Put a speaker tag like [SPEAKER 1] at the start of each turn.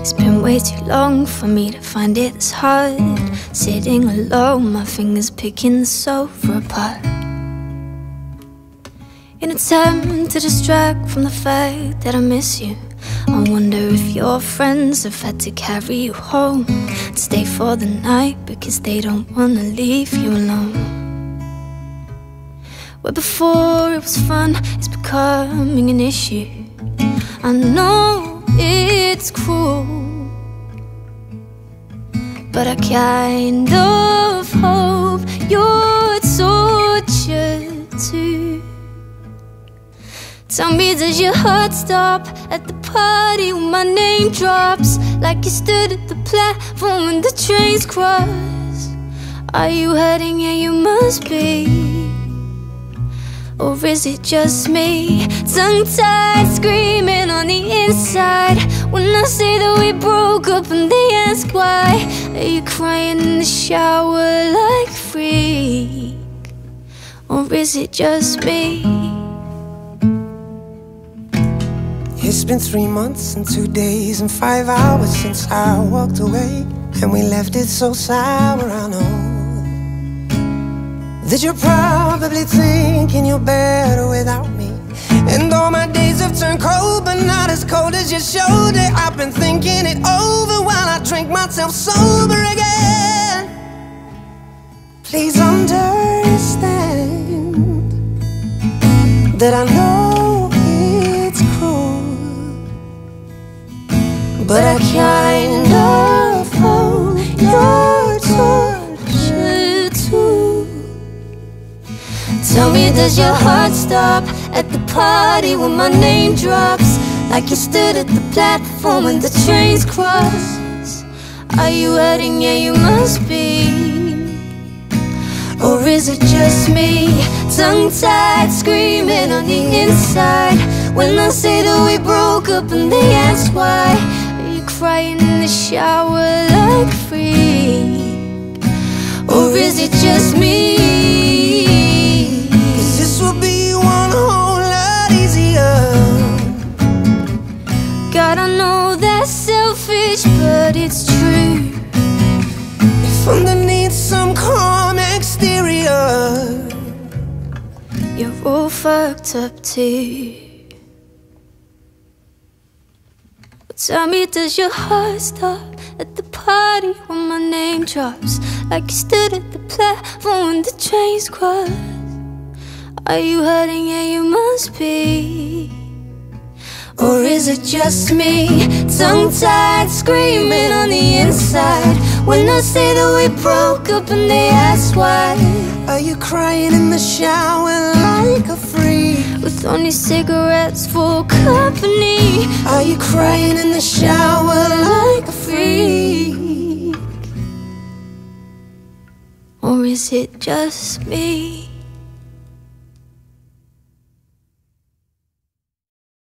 [SPEAKER 1] It's been way too long for me to find it this hard. Sitting alone, my fingers picking the sofa apart. In attempt to distract from the fact that I miss you. I wonder if your friends have had to carry you home. and Stay for the night because they don't wanna leave you alone. Where before it was fun, it's becoming an issue. I know it's cruel, but I kind of hope you're tortured too. Tell me, does your heart stop at the party when my name drops? Like you stood at the platform when the trains cross? Are you hurting? Yeah, you must be. Or is it just me? Tongue-tied, screaming on the inside When I say that we broke up and they ask why Are you crying in the shower like freak? Or is it just me?
[SPEAKER 2] It's been three months and two days and five hours since I walked away And we left it so sour, I know that you're probably thinking you're better without me. And all my days have turned cold, but not as cold as your shoulder. I've been thinking it over while I drink myself sober again. Please understand that I know it's cruel, but I kind
[SPEAKER 1] Tell me, does your heart stop at the party when my name drops? Like you stood at the platform when the trains cross? Are you hurting? Yeah, you must be. Or is it just me? Tongue-tied, screaming on the inside When I say that we broke up and they ask why Are you crying in the shower like a freak? Or is it just me?
[SPEAKER 2] Underneath some calm exterior,
[SPEAKER 1] You're all fucked up too But Tell me, does your heart stop at the party when my name drops? Like you stood at the platform when the trains cross Are you hurting? Yeah, you must be Or is it just me? Tongue-tied, screaming on the inside When I say that we broke up and they ask why
[SPEAKER 2] are you crying in the shower like a freak?
[SPEAKER 1] With only cigarettes for company
[SPEAKER 2] Are you crying in the shower like a freak?
[SPEAKER 1] Or is it just me?